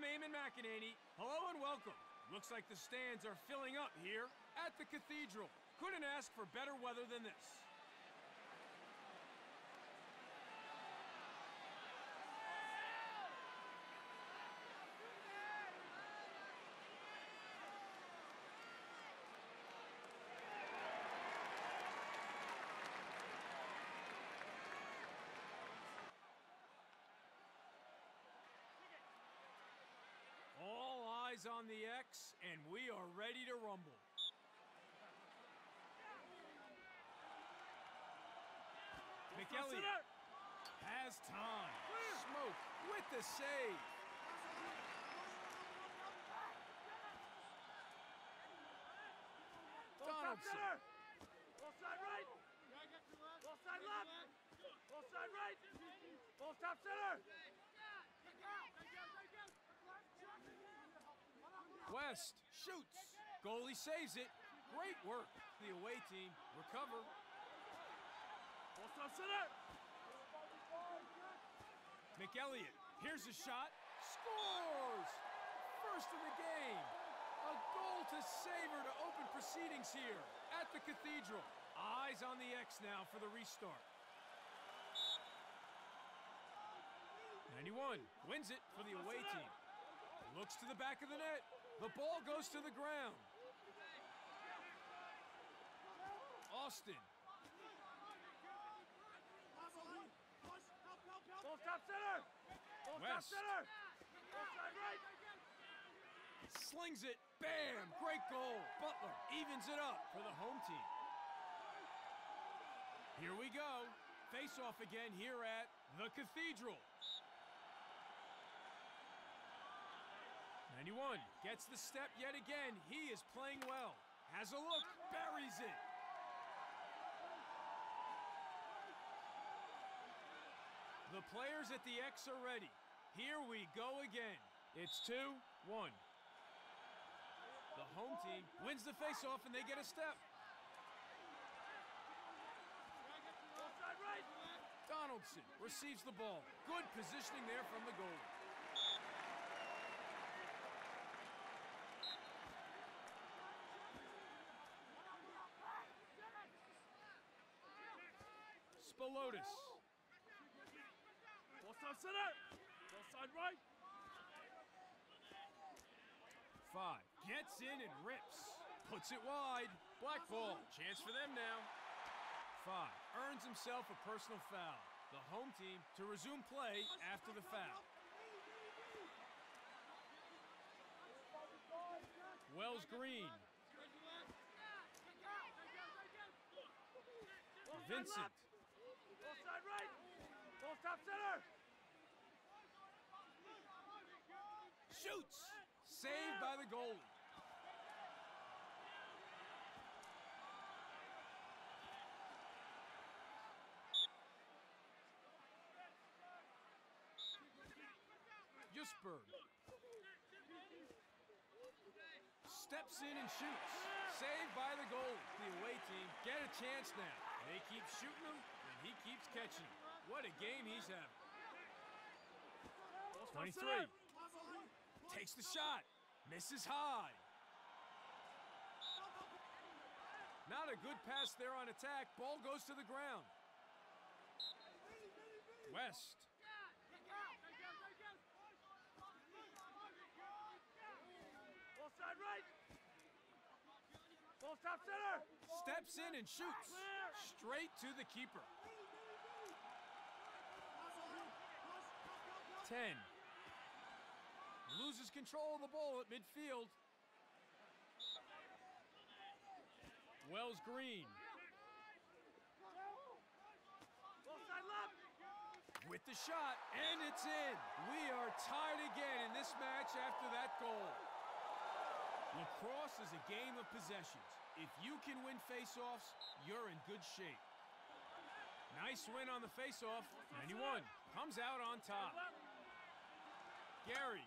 I'm Eamon McEnany. Hello and welcome. Looks like the stands are filling up here at the Cathedral. Couldn't ask for better weather than this. All eyes on the X, and we are ready to rumble. McElliott has time. Smoke with the save. Donaldson. Ball side right. Ball side left. Ball side right. Ball top center. West shoots. Goalie saves it. Great work. The away team recover. McElliott, here's a shot. Scores! First of the game. A goal to savor to open proceedings here at the Cathedral. Eyes on the X now for the restart. 91 wins it for the away team. Looks to the back of the net. The ball goes to the ground. Austin Ball top center. Ball top West. center. Right. slings it. Bam! Great goal. Butler evens it up for the home team. Here we go. Face off again here at the Cathedral. 91 gets the step yet again. He is playing well. Has a look, buries it. The players at the X are ready. Here we go again. It's 2 1. The home team wins the faceoff and they get a step. Donaldson receives the ball. Good positioning there from the goalie. Spolotis. Center. Ball side right. Five. Gets in and rips. Puts it wide. Black ball. Chance for them now. Five. Earns himself a personal foul. The home team to resume play after the foul. Wells Green. Vincent. Ball side right. Ball top center. Shoots. Saved by the goalie. Jusberg. Steps in and shoots. Saved by the goalie. The away team get a chance now. They keep shooting him, and he keeps catching. What a game he's having. 23. Takes the shot. Misses high. Not a good pass there on attack. Ball goes to the ground. West. Ball side right. Ball top center. Steps in and shoots. Straight to the keeper. 10. Loses control of the ball at midfield. Wells Green with the shot, and it's in. We are tied again in this match after that goal. Lacrosse is a game of possessions. If you can win faceoffs, you're in good shape. Nice win on the faceoff. 91 comes out on top. Gary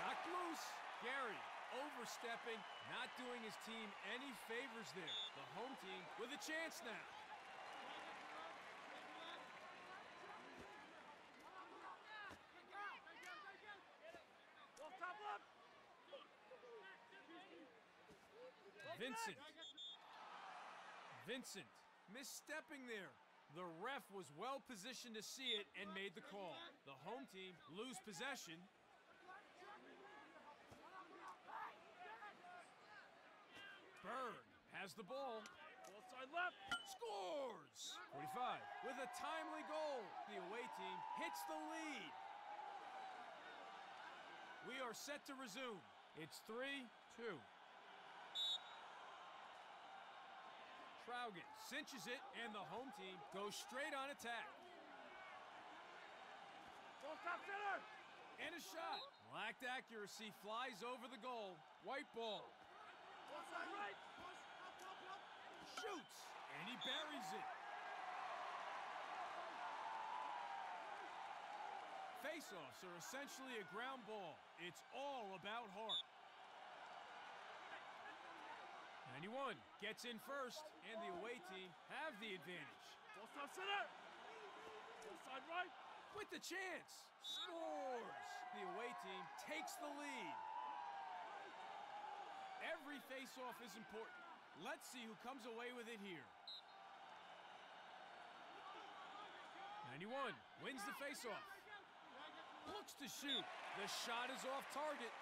Knocked loose. Gary overstepping, not doing his team any favors there. The home team with a chance now. Vincent. Vincent misstepping there. The ref was well positioned to see it and made the call. The home team lose possession Bird has the ball. Ball side left. Scores! 45 with a timely goal. The away team hits the lead. We are set to resume. It's 3 2. Traugen cinches it, and the home team goes straight on attack. Ball top center. And a shot. Lacked accuracy, flies over the goal. White ball. Ball side right. Shoots, and he buries it. Face-offs are essentially a ground ball. It's all about heart. 91 gets in first, and the away team have the advantage. Ball center. Side right. With the chance, scores! The away team takes the lead. Every face-off is important. Let's see who comes away with it here. 91 wins the face-off. Looks to shoot. The shot is off target.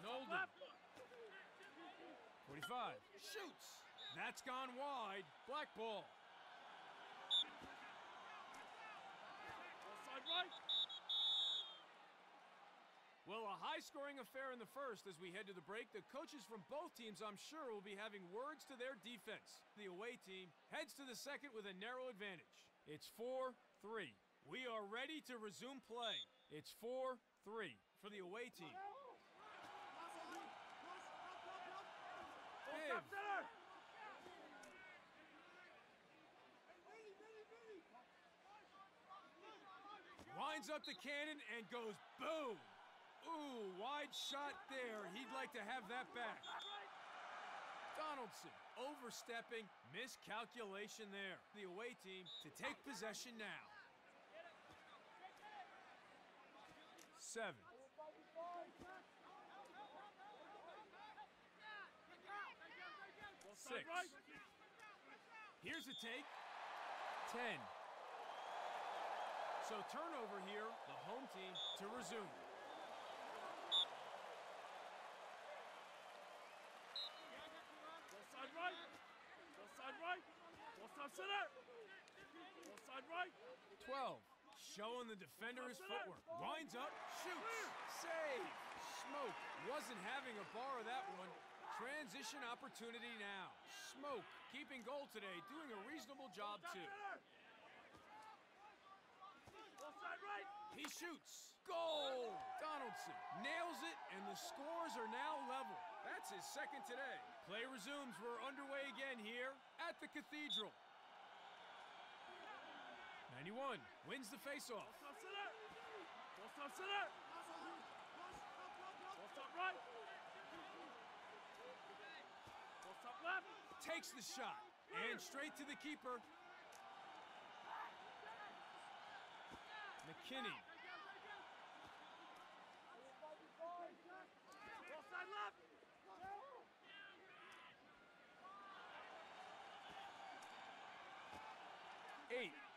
Nolden. 45 shoots. That's gone wide. Black. Ball side right. Well, a high-scoring affair in the first as we head to the break. The coaches from both teams, I'm sure, will be having words to their defense. The away team heads to the second with a narrow advantage. It's 4-3. We are ready to resume play. It's 4-3 for the away team. Winds up the cannon and goes boom. Ooh, wide shot there. He'd like to have that back. Donaldson overstepping, miscalculation there. The away team to take possession now. Seven. Six. Here's a take. Ten. So turnover here, the home team to resume. Ball side right. Ball side right. Ball top center. Ball side right. 12. Showing the defender his footwork. Winds up, shoots, save. Smoke wasn't having a bar of that one. Transition opportunity now. Smoke keeping goal today, doing a reasonable job too. center. Side right. He shoots. Goal! Donaldson nails it, and the scores are now level. That's his second today. Play resumes. We're underway again here at the Cathedral. 91 wins the faceoff. Ball top center. Ball top center. Ball top right. Ball top left. Takes the shot and straight to the keeper. McKinney Ball side left. eight.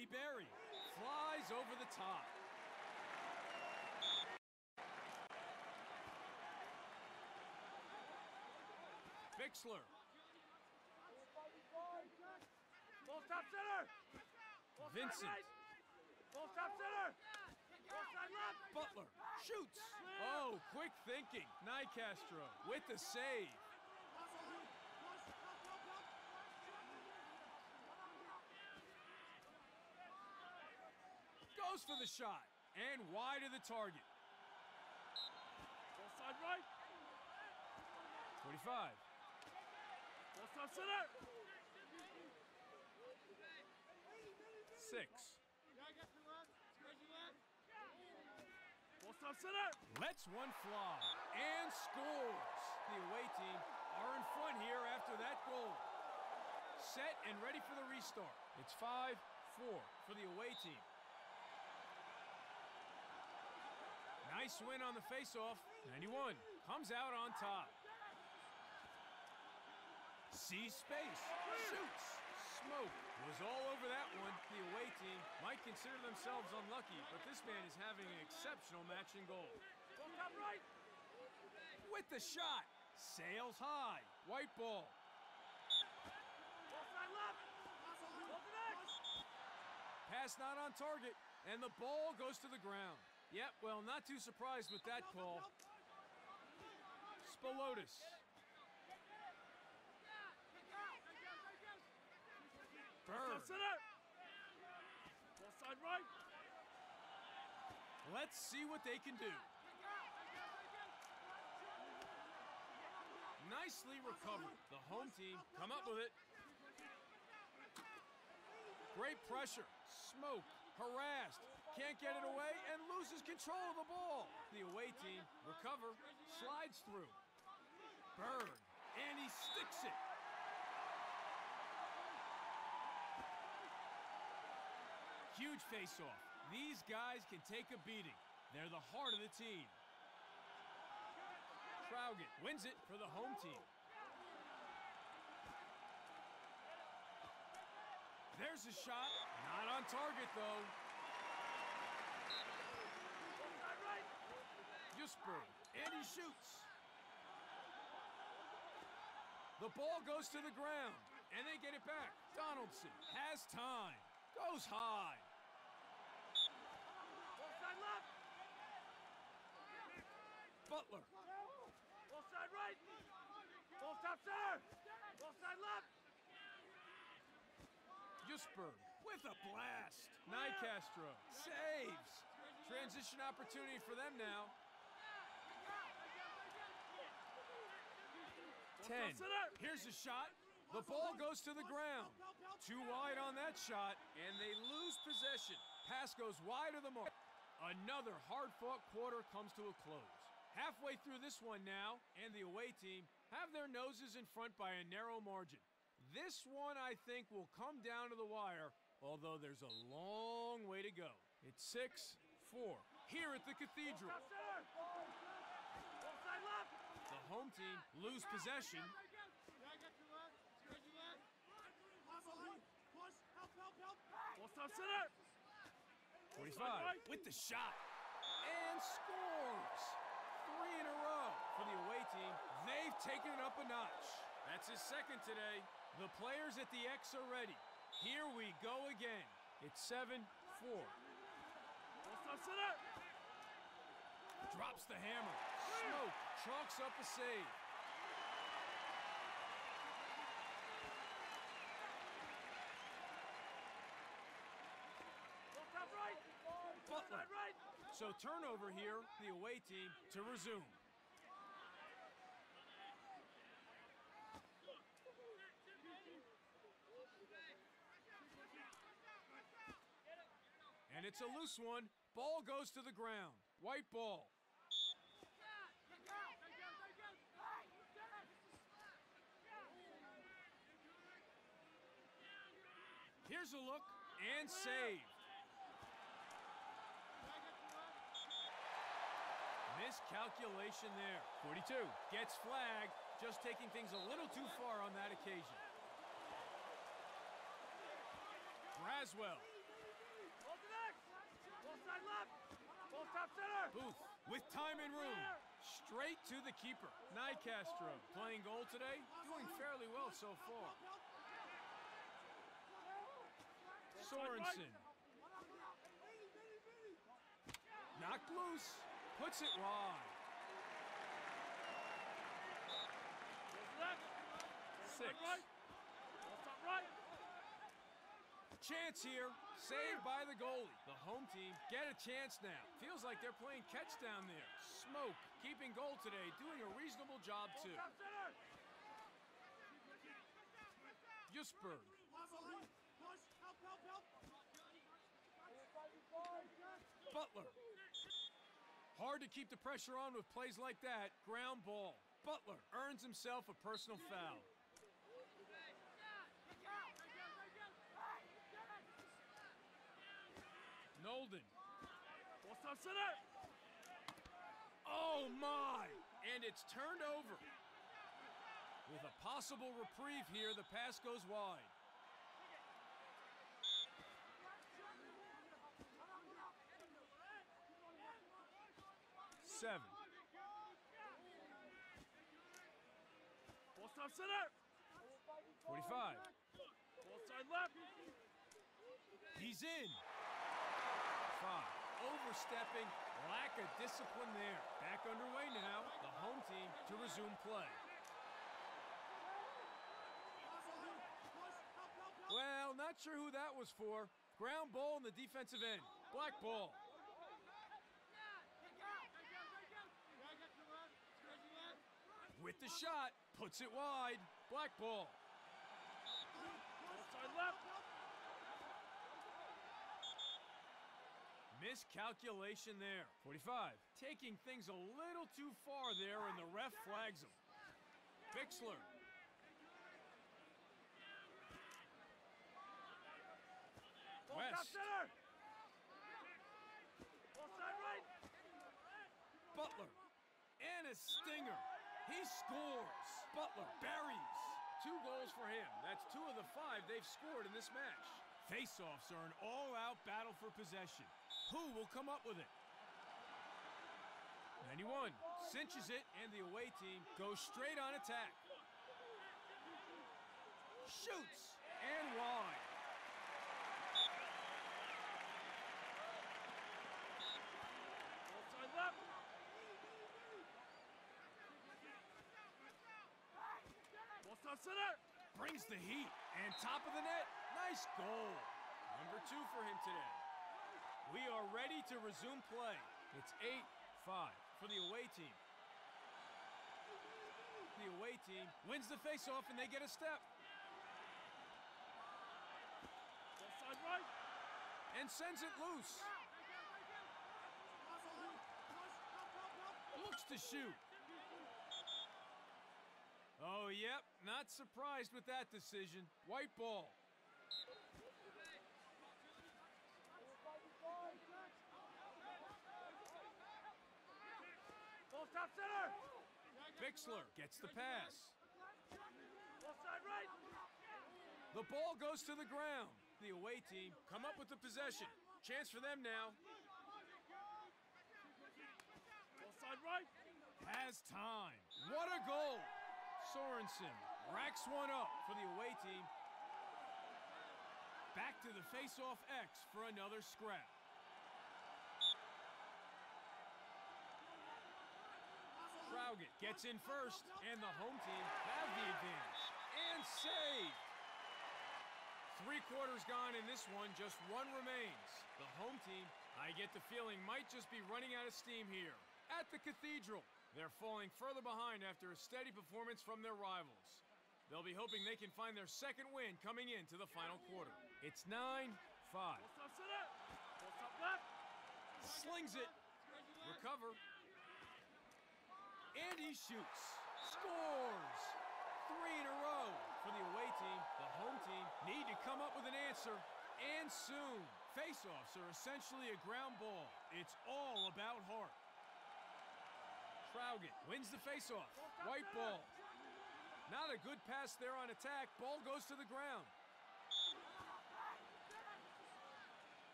Kenny Berry flies over the top. Bixler Ball top center. Vincent. Ball top center. Ball side left. Butler shoots. Oh, quick thinking. Nicastro with the save. Goes for the shot and wide of the target. Ball side right. 45. Ball top center. Six. Ball top center. Lets one fly and scores. The away team are in front here after that goal. set and ready for the restart. It's 5-4 for the away team. Nice win on the faceoff. 91 comes out on top. Sees space, shoots. Smoke was all over that one. The away team might consider themselves unlucky, but this man is having an exceptional match in goal. With the shot, sails high. White ball. Pass not on target, and the ball goes to the ground. Yep, well, not too surprised with that call. Spolotis. Bird. Side right. Let's see what they can do. Nicely recovered. The home team come up with it. Great pressure. Smoke. Harassed. Can't get it away and loses control of the ball. The away team recover. Slides through. Bird. And he sticks it. Huge face-off. These guys can take a beating. They're the heart of the team. Traugen wins it for the home team. There's a shot. Not on target, though. Ball side right. Jusberg. And he shoots. The ball goes to the ground. And they get it back. Donaldson has time. Goes high. Ball side left. Butler. Ball side right. Ball top center. Ball side left. Jusberg with a blast. Nicastro saves. Transition opportunity for them now. 10. Here's a shot. The ball goes to the ground. Too wide on that shot, and they lose possession. Pass goes wide of the mark. Another hard-fought quarter comes to a close. Halfway through this one now, and the away team have their noses in front by a narrow margin. This one, I think, will come down to the wire, although there's a long way to go. It's 6-4 here at the Cathedral. Top center. Ball side left. The home team lose possession. Center. 45 with the shot and scores. Three in a row for the away team. They've taken it up a notch. That's his second today. The players at the X are ready. Here we go again. It's 7 4. Ball top center. Drops the hammer. Smoke chalks up a save. Butler. So turnover here, the away team to resume. And it's a loose one. Ball goes to the ground. White ball. Here's a look and saved. Miscalculation there. 42 gets flagged, just taking things a little too far on that occasion. Braswell, Ball to next. Ball side left. Ball top center. Booth with time and room. Straight to the keeper. Nicastro playing goal today, doing fairly well so far. Sorensen knocked loose, puts it wide. Six. Chance here, saved by the goalie. The home team get a chance now. Feels like they're playing catch down there. Smoke keeping goal today, doing a reasonable job too. top Butler. Hard to keep the pressure on with plays like that. Ground ball. Butler earns himself a personal foul. Nolden. Oh, my! And it's turned over. With a possible reprieve here, the pass goes wide. Seven. Ball stop center. 45. Ball side left. He's in. Five. Overstepping. Lack of discipline there. Back underway now. The home team to resume play. Well, not sure who that was for. Ground ball in the defensive end. Black ball. With the shot. Puts it wide. Black ball. Ball side left. Miscalculation there. 45. Taking things a little too far there, and the ref flags him. Bixler. West. center. Right. Butler. And a stinger. He scores. Butler buries. Two goals for him. That's two of the five they've scored in this match. Faceoffs are an all-out battle for possession. Who will come up with it? 91 cinches it, and the away team goes straight on attack. Shoots and wide. Ball side left. Center. Brings the heat. And top of the net. Nice goal. Number two for him today. We are ready to resume play. It's 8 5 for the away team. The away team wins the faceoff and they get a step. Side right. And sends it loose. Looks to shoot. Oh, yep. Not surprised with that decision. White ball. Ball stop center. Bixler gets the pass. Side right. The ball goes to the ground. The away team come up with the possession. Chance for them now. Ball side right. Has time. What a goal! Sorensen racks one up for the away team. Back to the face-off X for another scrap. Krauget gets in first, and the home team have the advantage. And saved! Three quarters gone in this one, just one remains. The home team, I get the feeling, might just be running out of steam here. At the Cathedral, they're falling further behind after a steady performance from their rivals. They'll be hoping they can find their second win coming into the final quarter. It's 9 5. Ball stop center. Ball stop left. Slings it. Recover. And he shoots. Scores. Three in a row for the away team. The home team need to come up with an answer, and soon. Faceoffs are essentially a ground ball. It's all about heart. Trauget wins the faceoff. White ball. Not a good pass there on attack. Ball goes to the ground.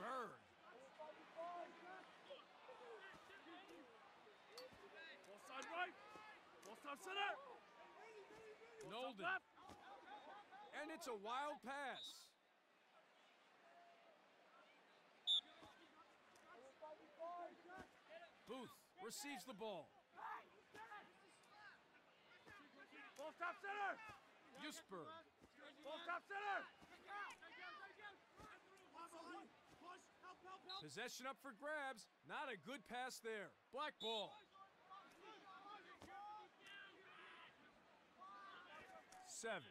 Bird. Ball side right. Stop center. Nolden. And it's a wild pass. Booth receives the ball. Ball stop center. Yusberg. Ball stop center. Possession up for grabs. Not a good pass there. Black ball. Seven.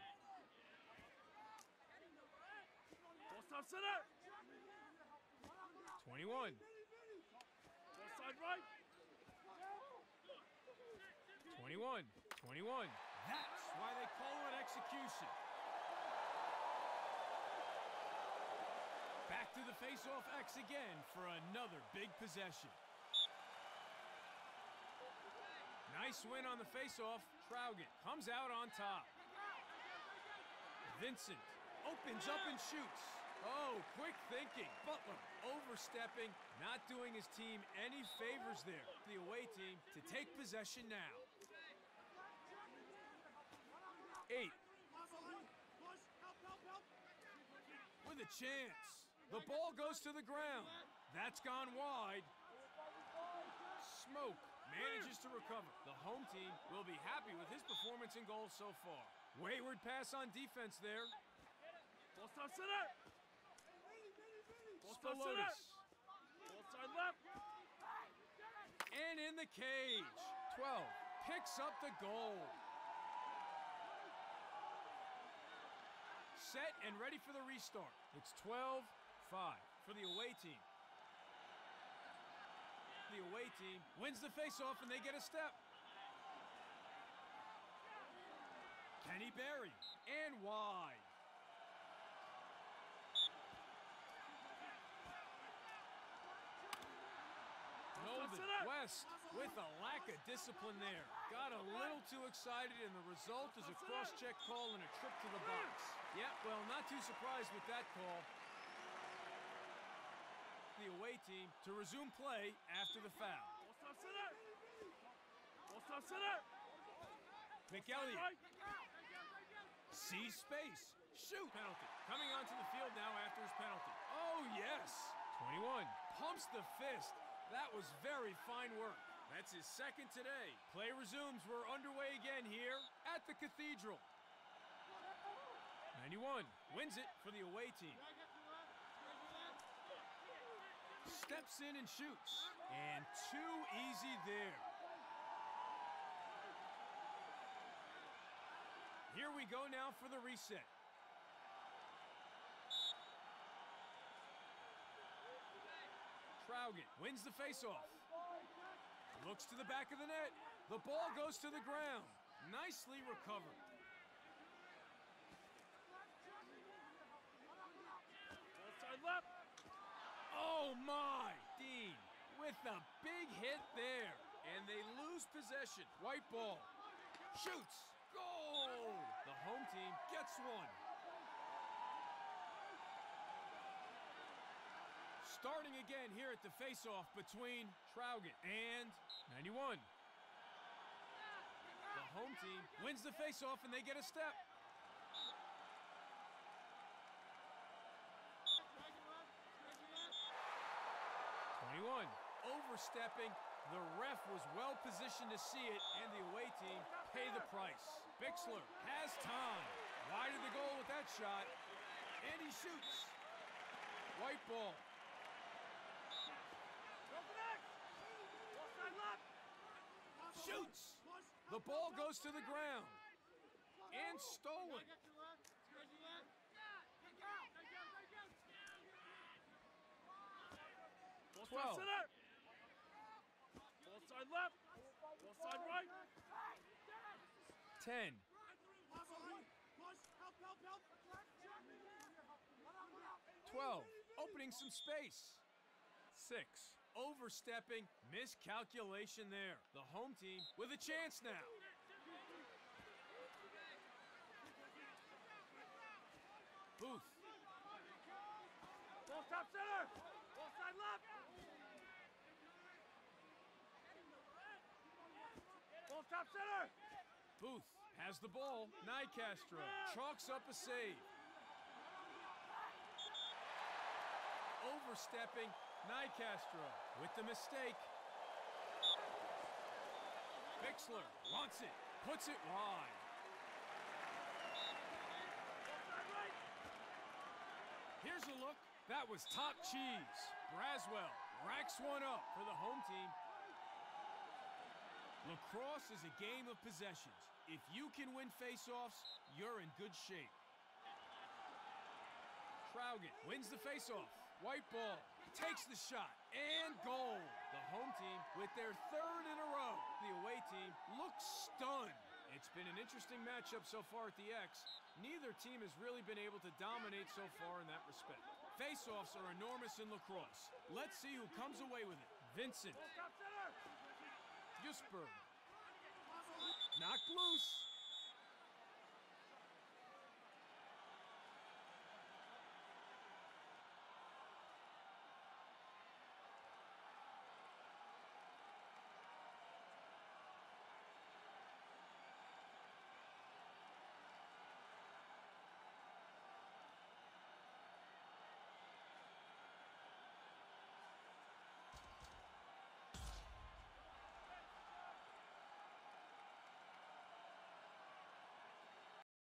Ball stop center. 21. Ball side right. 21. 21. That's why they call it execution. Back to the face-off X again for another big possession. Nice win on the face-off. Traugen comes out on top. Vincent opens up and shoots. Oh, quick thinking. Butler overstepping, not doing his team any favors there. The away team to take possession now. Eight. With a chance. The ball goes to the ground. That's gone wide. Smoke manages to recover. The home team will be happy with his performance and goals so far. Wayward pass on defense there. Left. And in the cage. 12 picks up the goal. Set and ready for the restart. It's 12 5 for the away team. The away team wins the faceoff and they get a step. Kenny Berry and wide. Nolan West with a lack of discipline there. Got a little too excited, and the result is a cross-check call and a trip to the box. Yeah, well, not too surprised with that call. The away team to resume play after the foul. Ball stop center. Ball stop center. McElliott sees space. Shoot penalty. Coming onto the field now after his penalty. Oh, yes. 21 pumps the fist. That was very fine work. That's his second today. Play resumes. We're underway again here at the Cathedral. 91 wins it for the away team. Steps in and shoots. And too easy there. Here we go now for the reset. Traugen wins the faceoff. Looks to the back of the net. The ball goes to the ground. Nicely recovered. Left. Oh my! Dean with a big hit there. And they lose possession. White ball. Shoots. Goal! The home team gets one. Starting again here at the faceoff between Traugen and 91. The home team wins the faceoff and they get a step. Twenty-one overstepping. The ref was well positioned to see it, and the away team pay the price. Bixler has time. Wide of the goal with that shot, and he shoots. White ball. Go for next. Left. Shoots. The ball goes to the ground. And stolen. 12. stop. Ball side left. Ball side right. 10. Twelve, opening some space. Six, overstepping, miscalculation there. The home team with a chance now. Booth, Ball stop center. Ball side left. Ball stop center. Booth has the ball. Nicastro chalks up a save. Overstepping, Nicastro with the mistake. Bixler wants it, puts it wide. Here's a look. That was top cheese. Braswell racks one up for the home team. Lacrosse is a game of possessions. If you can win faceoffs, you're in good shape. Traugen wins the faceoff. White ball takes the shot and goal. The home team with their third in a row. The away team looks stunned. It's been an interesting matchup so far at the X. Neither team has really been able to dominate so far in that respect. Face-offs are enormous in lacrosse. Let's see who comes away with it. Vincent. Gisberg. Knocked loose.